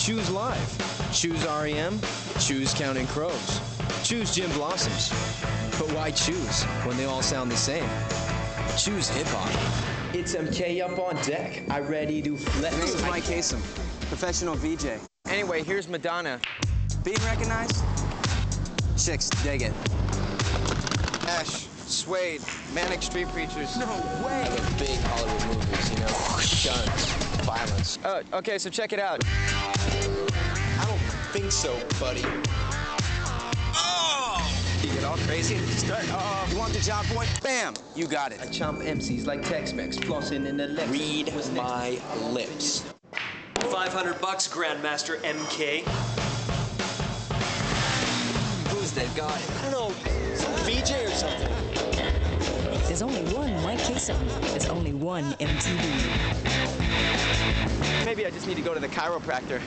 Choose Live. Choose REM. Choose Counting Crows. Choose Gin Blossoms. But why choose when they all sound the same? Choose hip hop. It's MK up on deck. I ready to flex. My name's Mike Kasem, professional VJ. Anyway, here's Madonna. Being recognized? Chicks, dig it. Ash, Suede, Manic Street Preachers. No way! The big Hollywood movies, you know, guns, violence. Uh, okay, so check it out. I don't think so, buddy. Oh! You get all crazy and start. Oh, you want the job, boy? Bam! You got it. I chomp MCs like Tex-Mex, flossing in the Lex. Read What's next? my lips. 500 bucks, Grandmaster MK. Who's that guy? I don't know, some VJ or something. There's only one Mike Kasem. There's only one MTV. Maybe I just need to go to the chiropractor.